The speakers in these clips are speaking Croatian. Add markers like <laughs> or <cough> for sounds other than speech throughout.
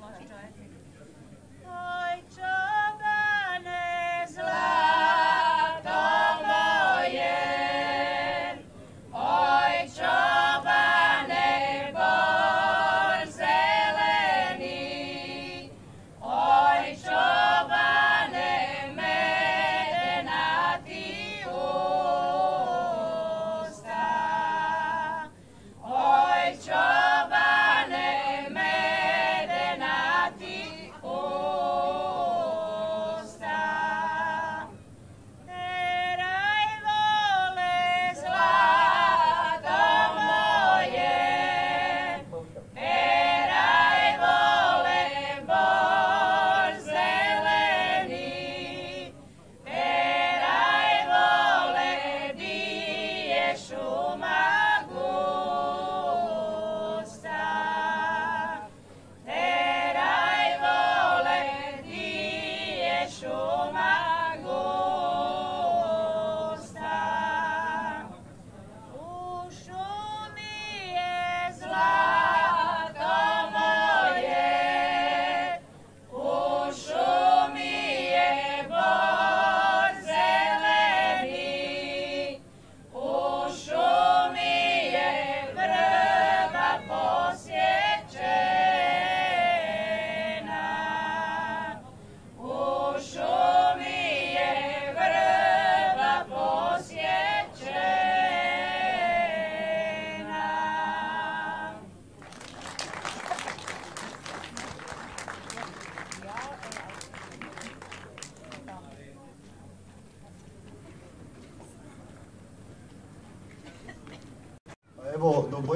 kako je to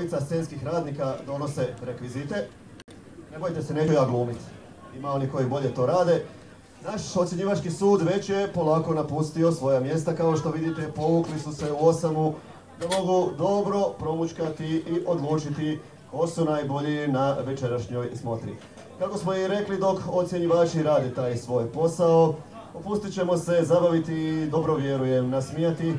Bojica scenskih radnika donose rekvizite, ne bojte se, neću ja glumit. Ima oni koji bolje to rade. Naš ocjenjivački sud već je polako napustio svoja mjesta, kao što vidite, povukli su se u osamu da mogu dobro promučkati i odlučiti ko su najbolji na večerašnjoj smotri. Kako smo i rekli, dok ocjenjivači rade taj svoj posao, opustit ćemo se zabaviti i dobro vjerujem nasmijati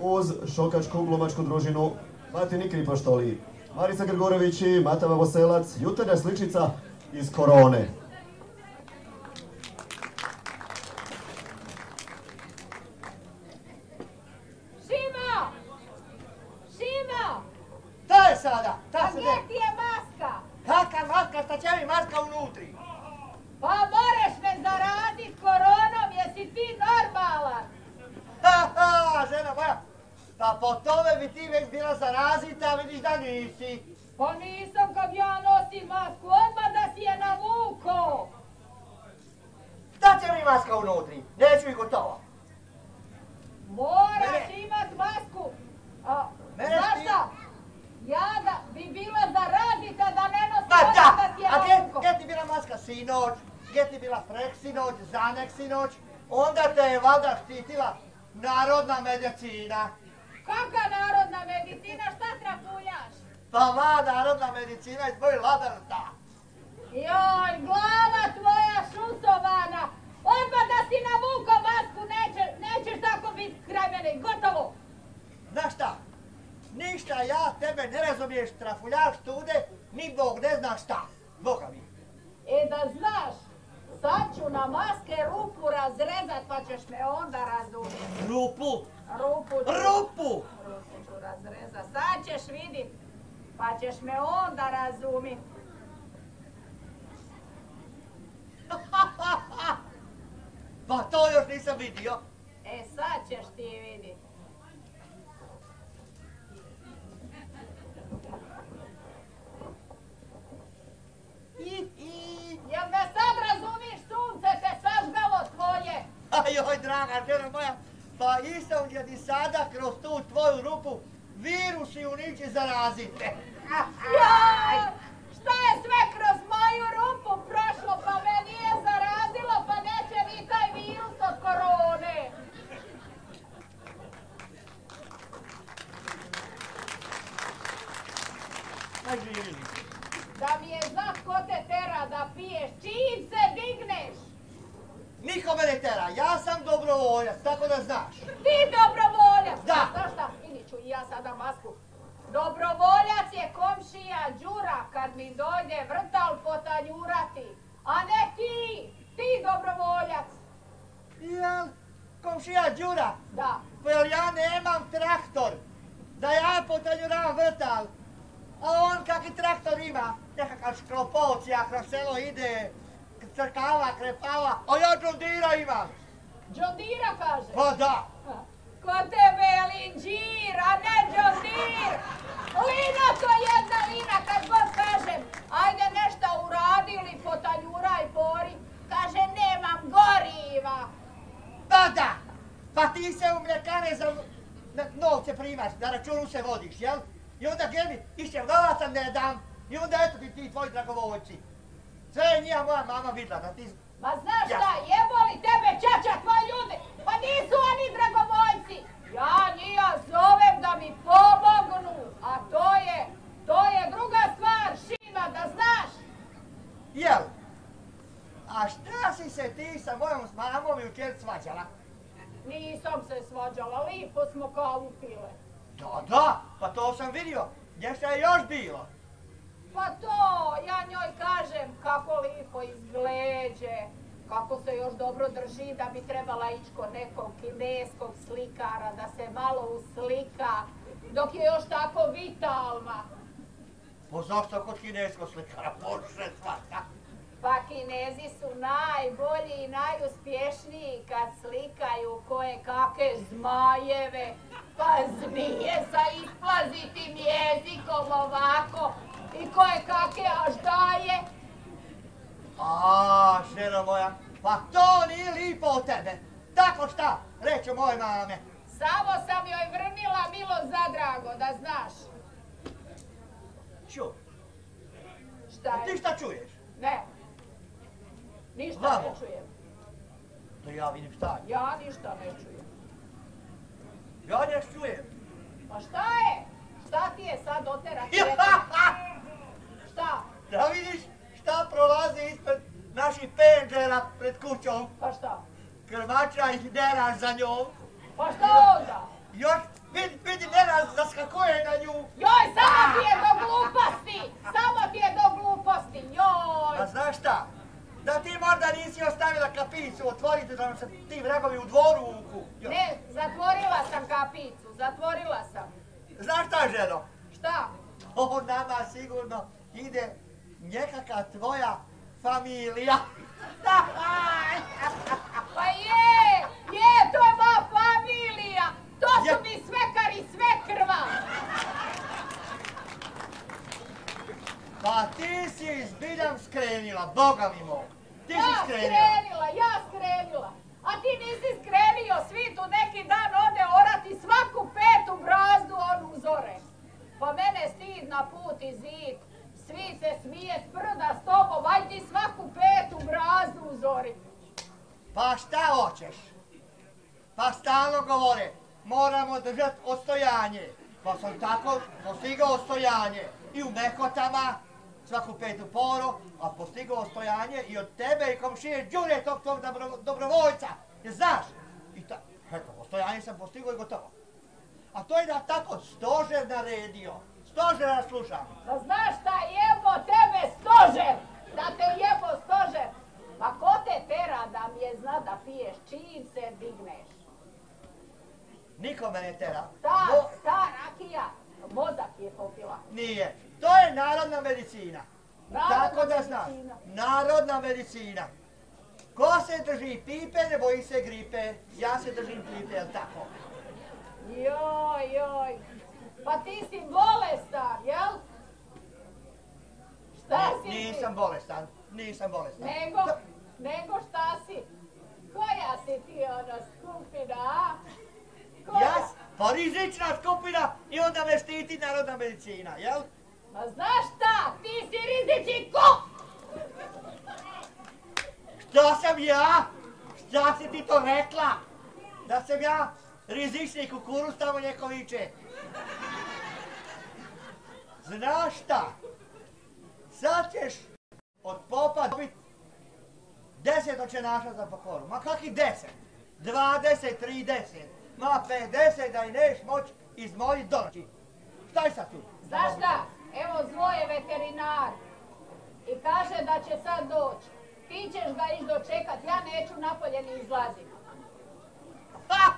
uz šokačku glumačku družinu Matini Kripoštoli, Marica Grgorević i Matava Voselac, jutarnja sličica iz Korone. Šima! Šima! To je sada, ta A se gdje de... ti je maska? Kaka maska, šta će mi maska unutri? Pa moreš me zarazit koronom, jesi ti normalan? Ha, ha, žena moja, pa po tome bi ti već bila zarazita, vidiš da nisi. Pa nisam kad ja nosim masku, odmah da si je navuko. Šta će mi maska unutri? Neću i gotovo. Moraš Mene- imat masku. A, Mene znaš ti- šta? Ja da bi bila zarazita da ne nosim Ma odmah da, da si je a gdje, navuko. gdje ti bila maska sinoć? Gdje ti bila preksinoć, zaneksinoć? Onda te je valjda štitila narodna medicina. Kakva narodna medicina, šta trafuljaš? Pa va, narodna medicina iz tvoj ladarta. Joj, glava tvoja šutovana! Odmah da si navuko masku, neće, nećeš tako biti kraj mene, gotovo! Znaš šta? Ništa ja tebe ne razumiješ, trafuljaš tude, ni Bog ne zna šta. Boga mi. E da znaš, sad ću na maske rupu razrezat, pa ćeš me onda razumjeti. Rupu, Rupu ću, rupu! rupu ću razrezat, sad ćeš vidit, pa ćeš me onda razumit. <laughs> Pa to još nisam vidio. E sad ćeš ti vidit. I, i. Jel me sad razumiš, sunce te sažgalo tvoje? Ajoj, draga žena moja, pa isam gdje ti sada kroz tu tvoju rupu virusi u niči zarazite. Joj, šta je sve kroz moju rupu prošlo pa me nije zarazilo pa neće ni taj virus od korone. Aj, živi. Da mi je znat ko te tera da piješ, čim se digneš. Niko me ne tera, ja sam dobrovoljac, tako da znaš. Ti dobrovoljac. Da. Znaš šta, skinit ću i ja sada masku. Dobrovoljac kad mi dođe vrtal potanjurati, a ne ti, ti dobrovoljac. Jel, komšija Đura, Da, pa jel ja nemam traktor, da ja potanjuravam vrtal, a on kakvi traktor ima, nekakav škropovcija kroz selo ide, crkava, krepava, a ja džondira imam. Džondira kaže. Pa da, Kod tebe je linđir, a ne džondir. Lina to jedna lina, kad god kažem, ajde nešto uradi ili potanjuraj pori, kaže nemam goriva. pa da, pa ti se u mljekare za novce primaš, na računu se vodiš, jel? I onda gdje išće novaca ne dam, i onda eto ti ti tvoji dragovoljci. Sve je njija moja mama vidla, da ti Ma znaš šta, jeboli tebe čača tvoji ljudi, pa nisu oni dragovoljci. Ja njija zovem da mi pomognu, a to je, to je druga stvar, Šima, da znaš. Jel? A šta si se ti sa mojom mamom jučer svađala? Nisam se svađala, lipo smo kao upile. Da, da, pa to sam vidio. Gdje šta je još bilo? Pa to, ja njoj kažem kako lipo izgleđe, kako se još dobro drži da bi trebala ići kod nekog kineskog slikara da se malo uslika, dok je još tako vitalna. Pa zašto kod kineskog slikara? Bože, svaka. Pa kinezi su najbolji i najuspješniji kad slikaju koje kake zmajeve, pa zmije sa isplazitim jezikom ovako i koje kake aždaje. A, ženo moja, pa to nije lipo od tebe. Tako šta, reću moje mame. Samo sam joj vrnila milo za drago, da znaš. Ču, Šta ti je? šta čuješ? Ne. Ništa Vamo. ne čujem. Da ja vidim šta je. Ja ništa ne čujem. Ja ne čujem. Pa šta je? Šta ti je sad oterati? Da vidiš šta prolazi ispred naših penđera pred kućom. Pa šta? Krmača ih deraš za njom. Pa šta onda? Još vidi, vidi deraš zaskakuje na nju. Joj, samo ti je do gluposti! Samo ti je do gluposti, joj! A znaš šta? Da ti možda nisi ostavila kapicu, otvorite da nam se ti vragovi u dvoru uku. Ne, zatvorila sam kapicu, zatvorila sam. Znaš šta, ženo? Šta? <laughs> Ovo nama sigurno ide nekakva tvoja familija. <laughs> Pa je, je, to je moja familija! To su Je. mi svekari sve krva! Pa ti si zbiljam skrenila, boga mi moj. Ti si Ja skrenila. skrenila, ja skrenila. A ti nisi skrenio, svi tu neki dan ode orati svaku petu brazdu on uzore. Pa mene stid na put i zid. Svi se smije sprda s tobom, aj ti svaku petu brazdu uzori. Pa šta hoćeš? Pa stalno govore, moramo držati ostojanje. Pa sam tako postigao ostojanje. I u Mekotama, svaku petu poru, a postigao ostojanje i od tebe i komšije Đure, tog tvog dobro, dobrovoljca. Jer znaš? I ta, eto, ostojanje sam postigao i gotovo. A to je da tako stožer naredio. Stožer nas slušam. Pa znaš šta, jebo tebe stožer, da te jebo stožer. Pa ko te tera da mi je zna da piješ čim se digneš? Niko me ne tera. Ta, ta rakija, mozak je popila. Nije. To je narodna medicina. Narodna Tako da znaš. Narodna medicina. Ko se drži pipe, ne boji se gripe. Ja se držim pipe, jel tako? Joj, joj. Pa ti si bolestan, jel? Šta si Nisam bolestan. Nisam bolestan. ti? Nego, nego šta si? Koja si ti ona skupina, a? Koja? Ja, pa rizična skupina i onda me štiti narodna medicina, jel? Ma znaš šta? Ti si rizični kup! Šta sam ja? Šta si ti to rekla? Da sam ja rizični kukuruz tamo neko viče. Znaš šta? Sad ćeš od popa dobit deset očenaša za pokoru. Ma kakvi deset? Dvadeset, trideset. Ma pedeset da i neš moć iz mojih doći. Šta je sad tu? Znaš šta? Evo zvoje veterinar i kaže da će sad doći. Ti ćeš ga ići dočekat, ja neću napolje ni izlaziti. Ha!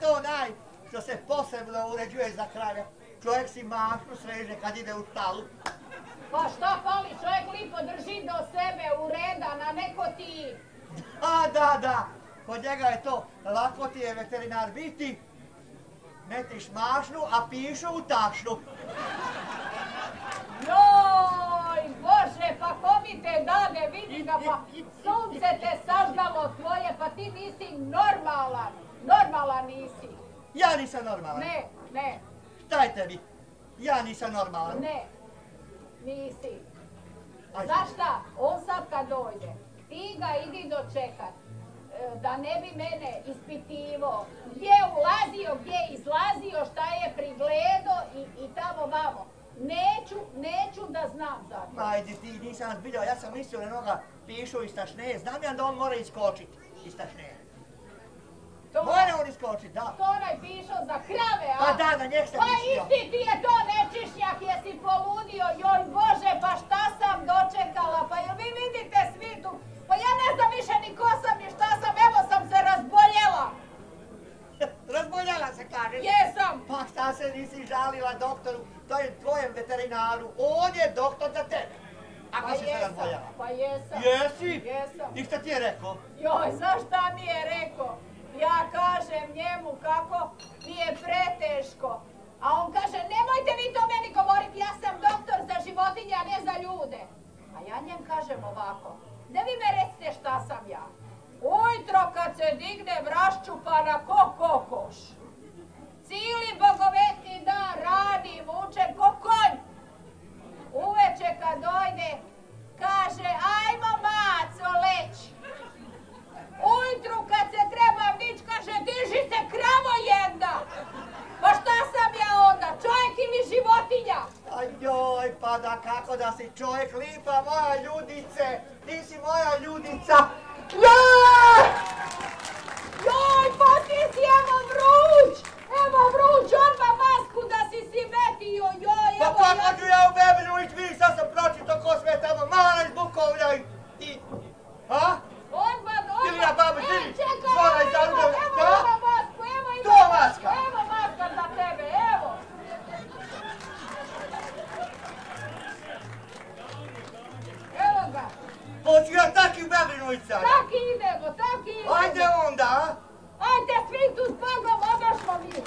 To naj što se posebno uređuje za krave. Čovjek si mašnu sreže kad ide u štalu. Pa šta fali, čovjek lipo drži do sebe uredan, a neko ti... A da, da, kod njega je to, lako ti je veterinar biti, metiš mašnu, a pišu u tašnu. Joj, Bože, pa ko mi te dade, vidi ga, pa sunce te sažgalo tvoje, pa ti nisi normalan, normalan nisi. Ja nisam normalan. Ne, ne, Šta je tebi? Ja nisam normalan. ne, nisi. Ajde. Znaš šta, on sad kad dođe, ti ga idi dočekat, e, da ne bi mene ispitivo, gdje je ulazio, gdje je izlazio, šta je prigledo i, i tamo vamo. Neću, neću da znam za to. Ajde ti, nisam zbiljao, ja sam mislio na noga pišu iz tašne, znam ja da on mora iskočit iz tašne. To, Mora on iskočit, da. to onaj pišo za krave, a? Pa da, na njeg sam Pa isti ti je to nečišnjak, jesi poludio, joj Bože, pa šta sam dočekala, pa jel vi vidite svi tu, pa ja ne znam više ni ko sam ni šta sam, evo sam se razboljela. <laughs> Razboljala se kaže. Jesam. Pa šta se nisi žalila doktoru, to je tvojem veterinaru, on je doktor za tebe. Ako Pa si se razboljala. pa jesam. Jesi? Jesam. I šta ti je rekao? Joj, znaš šta mi je rekao? Ja kažem njemu kako mi je preteško. A on kaže, nemojte vi to meni govoriti, ja sam doktor za životinje, a ne za ljude. A ja njem kažem ovako, da vi me recite šta sam ja. Ujutro kad se digne vraščupana ko kokoš. Cijeli bogovetni dan radi, vuče ko konj. Uveče kad dojde, kaže, ajmo maco leć. Ujutru kad se treba vić, kaže, diži se kravo jedna. Pa šta sam ja onda, čovjek ili životinja? Aj joj, pa da kako da si čovjek Hoću ja tak i u tak idemo, tak idemo! Ajde onda, a? Ajde, svi tu s Bogom, odošlo mi!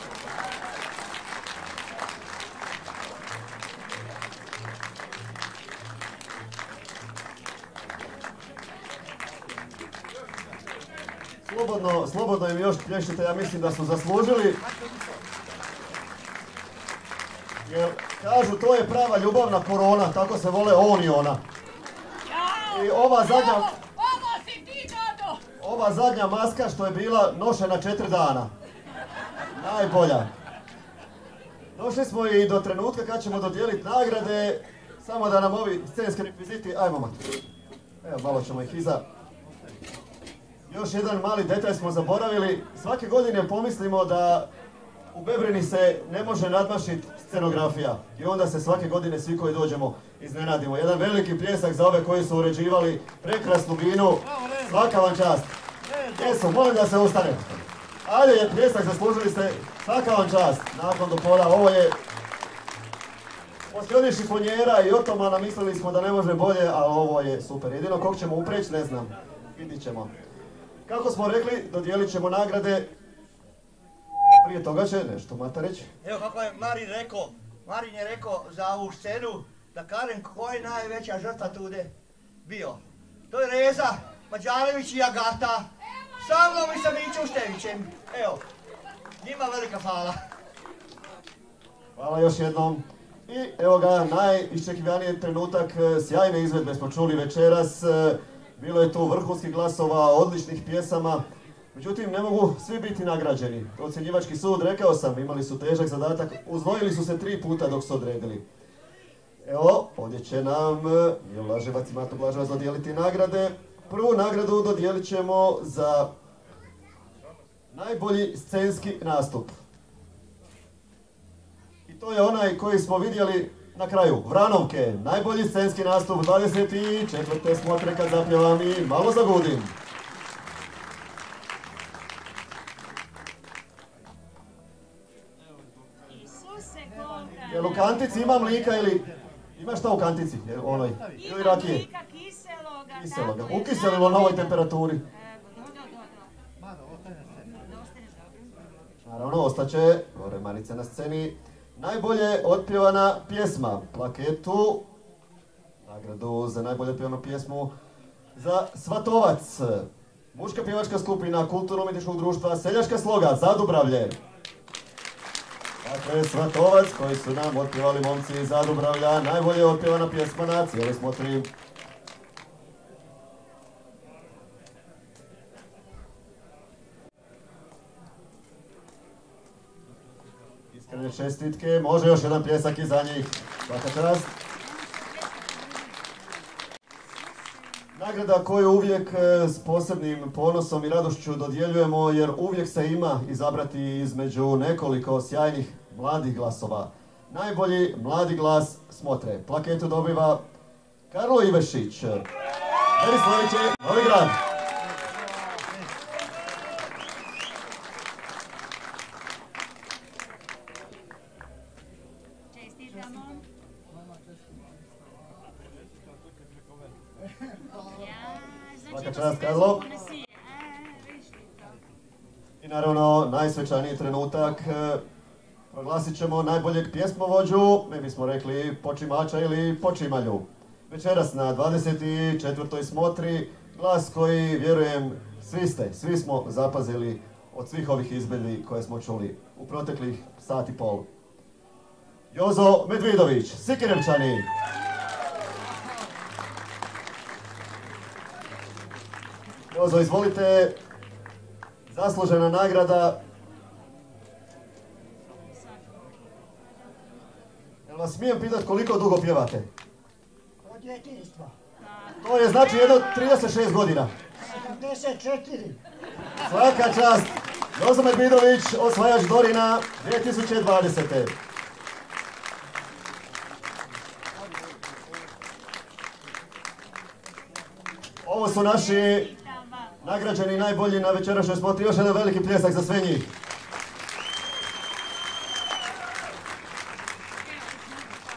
Slobodno, slobodno im još plješite, ja mislim da su zaslužili. Jer, kažu, to je prava ljubavna korona, tako se vole on i ona. I ova zadnja, ovo si ti, Dodo! ova zadnja maska što je bila nošena četiri dana. Najbolja. Došli smo i do trenutka kad ćemo dodijeliti nagrade. Samo da nam ovi scenski rekviziti, ajmo mat. Evo, malo ćemo ih iza. Još jedan mali detalj smo zaboravili. Svake godine pomislimo da u Bebrini se ne može nadmašiti scenografija. I onda se svake godine svi koji dođemo iznenadimo. Jedan veliki pljesak za ove koji su uređivali prekrasnu binu. Svaka vam čast. Jesu, molim da se ustane. Ajde, je pljesak, zaslužili ste. Svaka vam čast. Nakon do pola, ovo je... Poslije šifonjera i otomana mislili smo da ne može bolje, a ovo je super. Jedino kog ćemo upreći, ne znam. Vidit ćemo. Kako smo rekli, dodijelit ćemo nagrade. Prije toga će nešto Mata reći. Evo kako je Marin rekao, Marin je rekao za ovu scenu, da kažem ko je najveća žrtva tude bio. To je Reza, Mađarević i Agata, sa mnom i sa Mićom Števićem. Evo, njima velika hvala. Hvala još jednom. I evo ga, najiščekivaniji trenutak e, sjajne izvedbe smo čuli večeras. E, Bilo je tu vrhunskih glasova, odličnih pjesama. Međutim, ne mogu svi biti nagrađeni. Ocjenjivački sud, rekao sam, imali su težak zadatak. Uzvojili su se tri puta dok su odredili. Evo, ovdje će nam Milo Blaževac i Mato Blaževac dodijeliti nagrade. Prvu nagradu dodijelit ćemo za najbolji scenski nastup. I to je onaj koji smo vidjeli Na kraju, Vranovke, najbolji scenski nastup 24. smotre kad zapjevam i malo zagudim. Jel u kantici ima mlika ili... Ima šta u kantici? Onoj? Ili Ima mlika kiseloga. Kiseloga. tako je, Ukiselilo na ovoj temperaturi. Naravno, ostaće, gore Marice na sceni, najbolje otpjevana pjesma. Plaketu, nagradu za najbolje otpjevanu pjesmu za Svatovac. Muška pjevačka skupina Kulturno-umjetničkog društva Seljaška sloga za Dubravlje. Dakle, Svatovac koji su nam otpjevali momci iz Zadubravlja, najbolje otpjevana pjesma na cijeli smotri. Iskrene čestitke, može još jedan pljesak iza njih. Svaka čast. Nagrada koju uvijek e, s posebnim ponosom i radošću dodjeljujemo jer uvijek se ima izabrati između nekoliko sjajnih mladih glasova. Najbolji mladi glas smotre. Plaketu dobiva Karlo Ivešić. Berislavić je Novi Grad. Znači Svaka čast, Karlo. to. I naravno, najsvečaniji trenutak, proglasit ćemo najboljeg pjesmovođu, mi bismo rekli počimača ili počimalju. Večeras na 24. smotri, glas koji, vjerujem, svi ste, svi smo zapazili od svih ovih izbelji koje smo čuli u proteklih sat i pol. Jozo Medvidović, Sikirevčani. Jozo, izvolite, zaslužena nagrada. Vas smijem pitat koliko dugo pjevate? Od djetinjstva. To je znači jedno 36 godina. 74. Svaka čast. Jozo Medvidović, osvajač Dorina 2020. Ovo su naši nagrađeni najbolji na večerašnjoj smotri. Još jedan veliki pljesak za sve njih.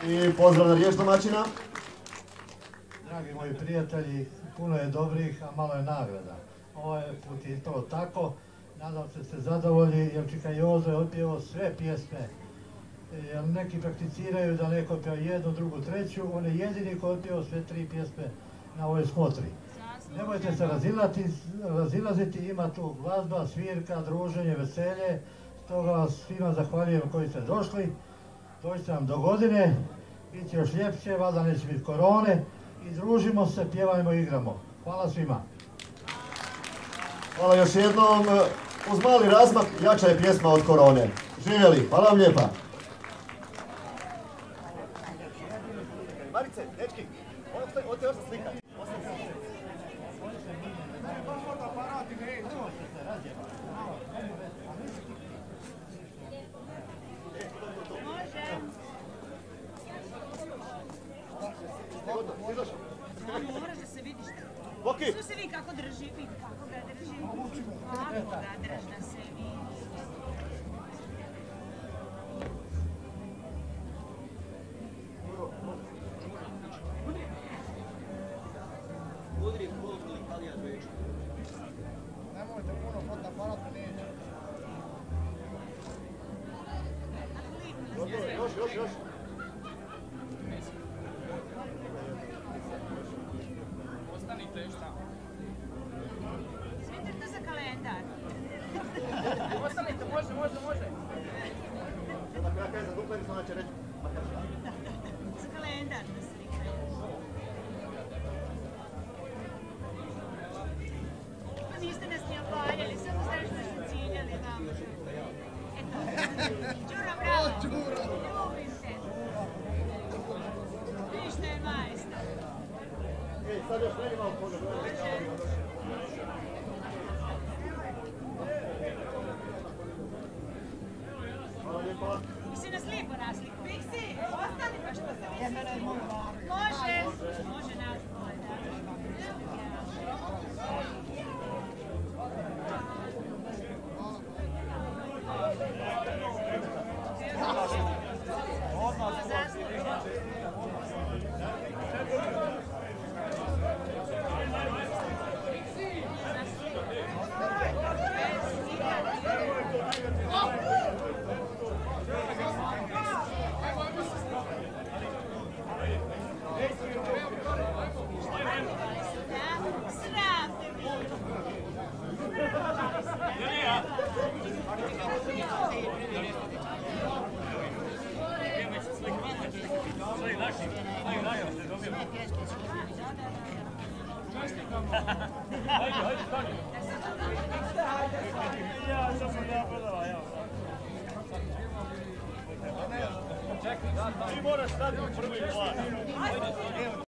I pozdrav na riječ domaćina. Dragi moji prijatelji, puno je dobrih, a malo je nagrada. Ovaj put je to tako. Nadam se ste zadovoljni, jer Čika Jozo je otpjevao sve pjesme. Jer neki prakticiraju da neko pjeva jednu, drugu, treću. On je jedini koji je otpjevao sve tri pjesme na ovoj smotri. Nemojte se razilaziti, ima tu glazba, svirka, druženje, veselje. Stoga vas svima zahvaljujem koji ste došli. Dođite nam do godine, bit će još ljepše, valjda neće biti korone. I družimo se, pjevajmo i igramo. Hvala svima. Hvala još jednom. Uz mali razmak jača je pjesma od korone. Živjeli, hvala vam lijepa. Još, još, još. Mislim, nas lepo rasli. Piksi, ostali pa što se misli. Može, može nas dvoje, da. Ja. Ti moraš stati u prvi plan.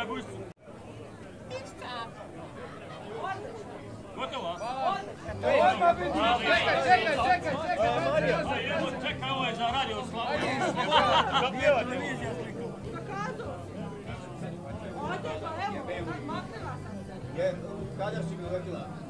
Na guzicu. Gotovo? Čekaj, čekaj, čekaj, Evo, Čekaj, ovo je za radio slavu. Za pjevate. Kada si mi uletila?